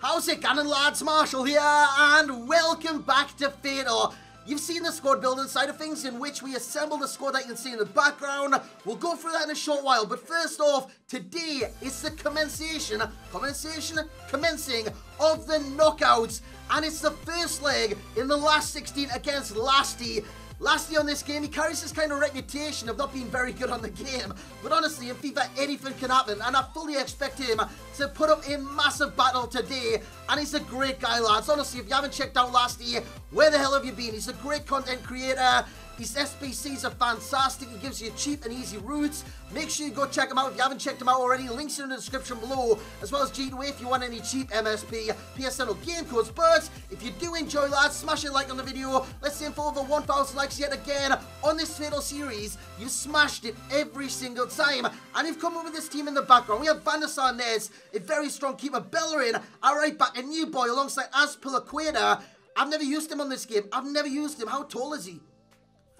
How's it going, lads? Marshall here, and welcome back to Fatal. You've seen the squad building side of things in which we assemble the squad that you can see in the background. We'll go through that in a short while, but first off, today is the commencation, commencation, commencing of the knockouts, and it's the first leg in the last 16 against Lasty. Lasty on this game, he carries this kind of reputation of not being very good on the game. But honestly, in FIFA, anything can happen, and I fully expect him to put up a massive battle today. And he's a great guy, lads. Honestly, if you haven't checked out Lasty, where the hell have you been? He's a great content creator. His SBCs are fantastic. He gives you cheap and easy routes. Make sure you go check them out if you haven't checked them out already. Links in the description below, as well as G2A if you want any cheap MSP, PSN or game codes. But if you do enjoy, lads, smash a like on the video. Let's aim for over 1,000 likes yet again on this Fatal series. You smashed it every single time. And you've come up with this team in the background. We have Van der a very strong keeper, Bellerin, our right back, a new boy alongside Azpilicueta. I've never used him on this game. I've never used him. How tall is he?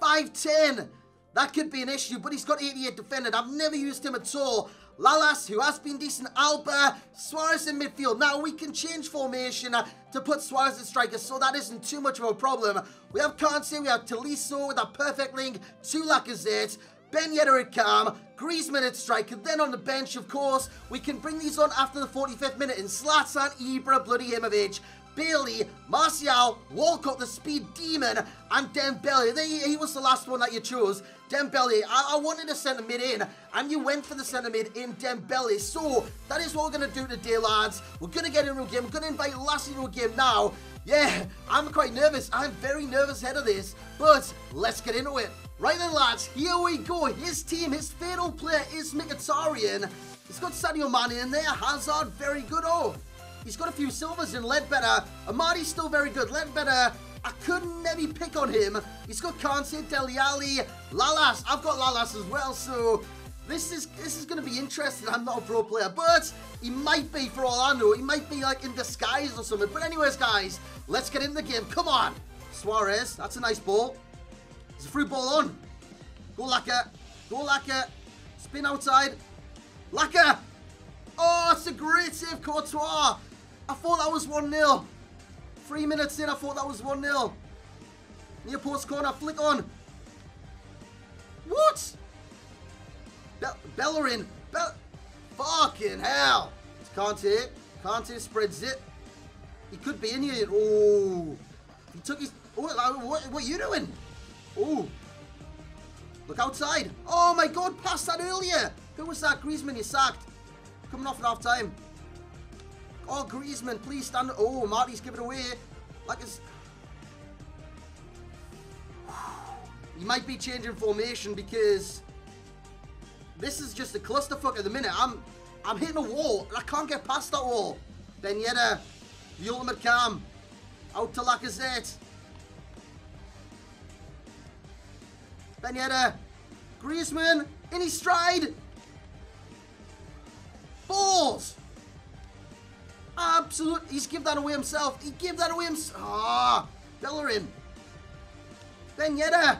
5'10". That could be an issue, but he's got 88 defended. I've never used him at all. Lalas, who has been decent. Alba, Suarez in midfield. Now, we can change formation uh, to put Suarez in striker, so that isn't too much of a problem. We have Kante, we have Tolisso with a perfect link to Lacazette. Ben Yedder at cam, Griezmann at striker, then on the bench, of course, we can bring these on after the 45th minute in Zlatan, Ibra, Bloody Imovic, Bailey, Martial, Walcott, the speed demon, and Dembele. He, he was the last one that you chose. Dembele, I, I wanted a centre mid in, and you went for the centre mid in Dembele. So, that is what we're going to do today, lads. We're going to get into a game. We're going to invite Lasty into a game now. Yeah, I'm quite nervous. I'm very nervous ahead of this, but let's get into it. Right then, lads, here we go. His team, his fatal player is Mkhitaryan. He's got Sadio Mane in there. Hazard, very good. Oh, He's got a few silvers in Ledbetter. Amadi's still very good. Ledbetter, I couldn't maybe pick on him. He's got Kante, Dele Alli, Lalas. I've got Lalas as well, so this is this is going to be interesting. I'm not a pro player, but he might be for all I know. He might be like in disguise or something. But anyways, guys, let's get in the game. Come on. Suarez, that's a nice ball. There's a free ball on. Go Laka. Go Laka. Spin outside. Laka. Oh, it's a great save, Courtois. I thought that was 1-0. Three minutes in, I thought that was 1-0. Near post corner, flick on. What? Be Bellerin. Be Fucking hell. It's Kante. Kante spreads it. He could be in here. Oh. He took his... Oh, what, what are you doing? Oh. Look outside. Oh my god, passed that earlier. Who was that? Griezmann, you sacked. Coming off at half time. Oh, Griezmann, please stand. Oh, Marty's giving away. Like it's. He might be changing formation because this is just a clusterfuck at the minute. I'm I'm hitting a wall and I can't get past that wall. Ben Yedder, uh, the ultimate cam. Out to Lacazette. Ben Yedder. Uh, Griezmann in his stride. Balls! Absolute. He's give that away himself. He give that away himself. Ah, Bellerin. Ben Yedder.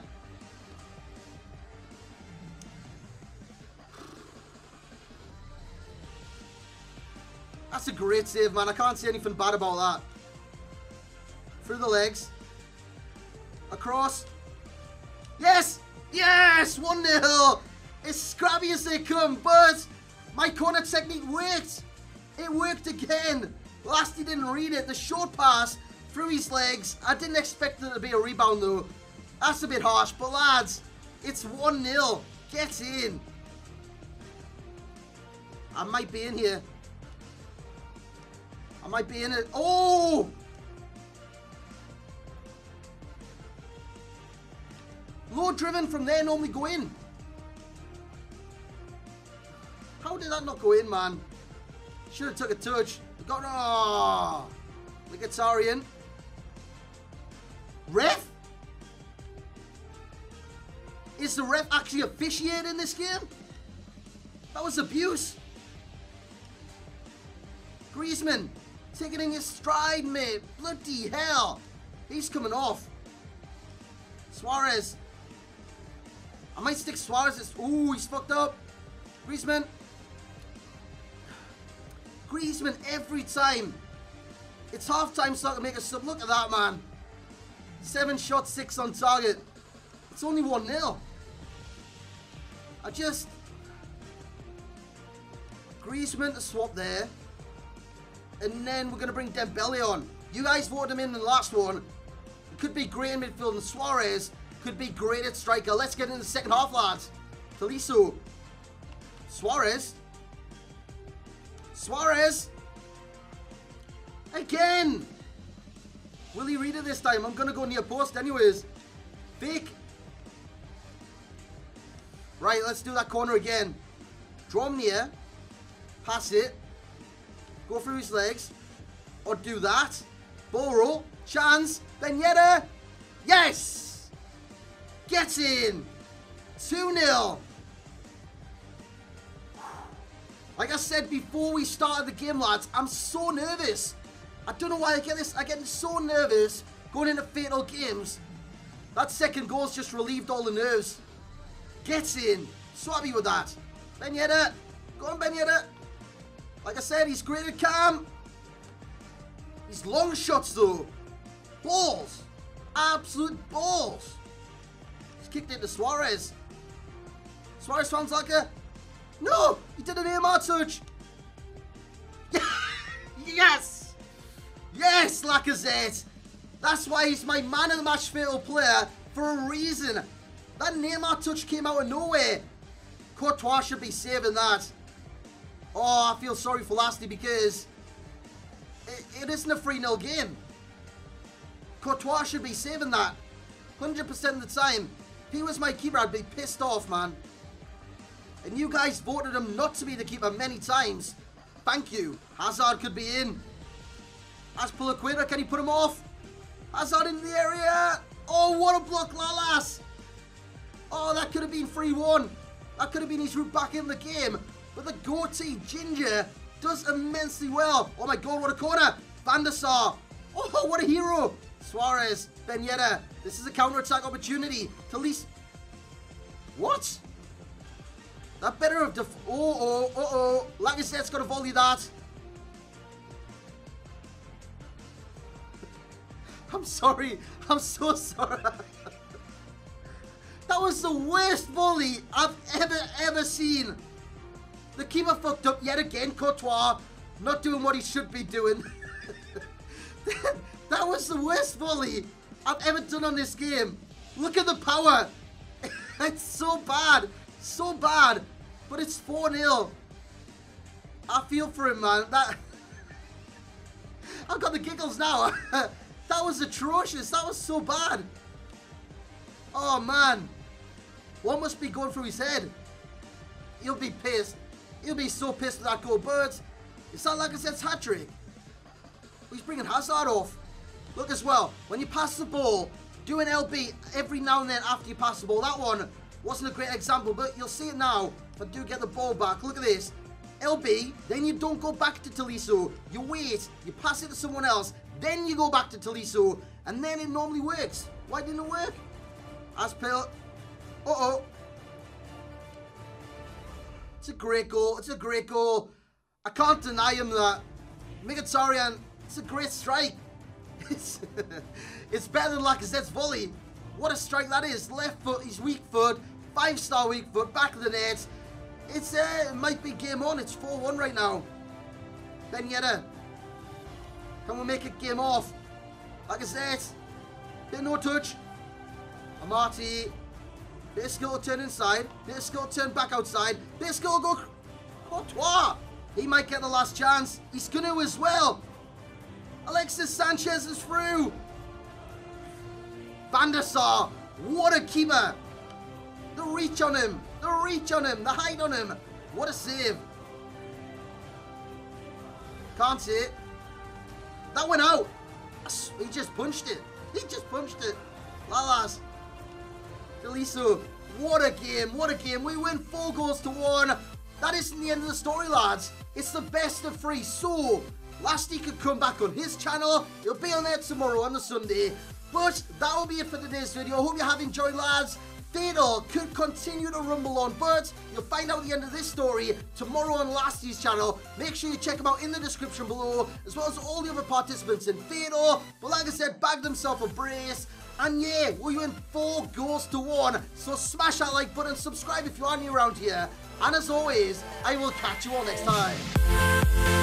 That's a great save, man. I can't see anything bad about that. Through the legs. Across. Yes! Yes! 1-0! As scrappy as they come, but my corner technique worked! It worked again! Lasty didn't read it. The short pass through his legs. I didn't expect there to be a rebound though. That's a bit harsh, but lads, it's 1-0. Get in. I might be in here. I might be in it. Oh! Low driven from there normally go in. How did that not go in, man? Should have took a touch. Got oh, Mkhitaryan. Ref? Is the ref actually officiating this game? That was abuse. Griezmann, taking in his stride, mate. Bloody hell. He's coming off. Suarez. I might stick Suarez. Ooh, he's fucked up. Griezmann. Griezmann every time. It's half time, so I can make a sub. Look at that, man. Seven shots, six on target. It's only 1 0. I just. Griezmann to swap there. And then we're going to bring Dembele on. You guys voted him in the last one. Could be great in midfield and Suarez could be great at striker. Let's get into the second half, lads. Tolisso. Suarez. Suarez. Again. Will he read it this time? I'm to go near post anyways. Fake. Right, let's do that corner again. Draw him near. Pass it. Go through his legs. Or do that. Ball roll. Chance. Ben Yedder. Yes! Get in! 2-0. Like I said before we started the game, lads, I'm so nervous. I don't know why I get this. I get so nervous going into fatal games. That second goal's just relieved all the nerves. Gets in. So happy with that. Ben Yedder. Go on, Ben Yedder. Like I said, he's great at cam. His long shots, though. Balls. Absolute balls. He's kicked it to Suarez. Suarez sounds like a... No! He did an Neymar touch. yes! Yes, Lacazette! That's why he's my man of the match fatal player for a reason. That Neymar touch came out of nowhere. Courtois should be saving that. Oh, I feel sorry for Lasty because it, it isn't a 3-0 game. Courtois should be saving that. 100% of the time. If he was my keeper, I'd be pissed off, man. And you guys voted him not to be the keeper many times. Thank you. Hazard could be in. Azpilicueta, can he put him off? Hazard in the area. Oh, what a block, Lalas. Oh, that could have been 3-1. That could have been his route back in the game. But the goatee Ginger does immensely well. Oh my god, what a corner. Van der Sar. Oh, what a hero. Suarez, Ben. This is a counter-attack opportunity to least... What? That better have def... Oh, oh, oh, oh. Lacazette's to volley that. I'm sorry. I'm so sorry. that was the worst volley I've ever, ever seen. The keeper fucked up yet again, Courtois. Not doing what he should be doing. that was the worst volley I've ever done on this game. Look at the power. it's so bad. So bad. But it's 4-0. I feel for him, man. That I've got the giggles now. that was atrocious. That was so bad. Oh, man. What must be going through his head? He'll be pissed. He'll be so pissed that goal. Birds, it's not like I said hat trick. He's bringing Hazard off. Look as well, when you pass the ball, do an LB every now and then after you pass the ball. That one wasn't a great example, but you'll see it now if I do get the ball back. Look at this. LB, then you don't go back to Tolisso. You wait, you pass it to someone else, then you go back to Tolisso, and then it normally works. Why didn't it work? Aspil. Uh-oh. It's a great goal. It's a great goal. I can't deny him that. Mkhitaryan, it's a great strike. It's, it's better than Lacazette's volley. What a strike that is. Left foot, he's weak foot. Five-star week foot, back of the net. It's, uh, it might be game on. It's 4-1 right now. Ben Yedder. Can we make it game off? Like I said, Bit no touch. Amati. Of turn inside. Of turn back outside. Of go... Courtois. He might get the last chance. He's going to as well. Alexis Sanchez is through. Van der Sar. What a keeper. The reach on him. The reach on him. The height on him. What a save. Can't see it. That went out. He just punched it. He just punched it. Lalas. Tolisso, what a game, what a game. We win four goals to one. That isn't the end of the story, lads. It's the best of three. So, Lasty could come back on his channel. He'll be on there tomorrow on the Sunday. But that will be it for today's video. I hope you have enjoyed, lads. Fatal could continue to rumble on, but you'll find out the end of this story tomorrow on Lasty's channel. Make sure you check him out in the description below, as well as all the other participants in Fatal. But like I said, bagged himself a brace. And yeah, we win four goals to one. So smash that like button, subscribe if you are new around here. And as always, I will catch you all next time.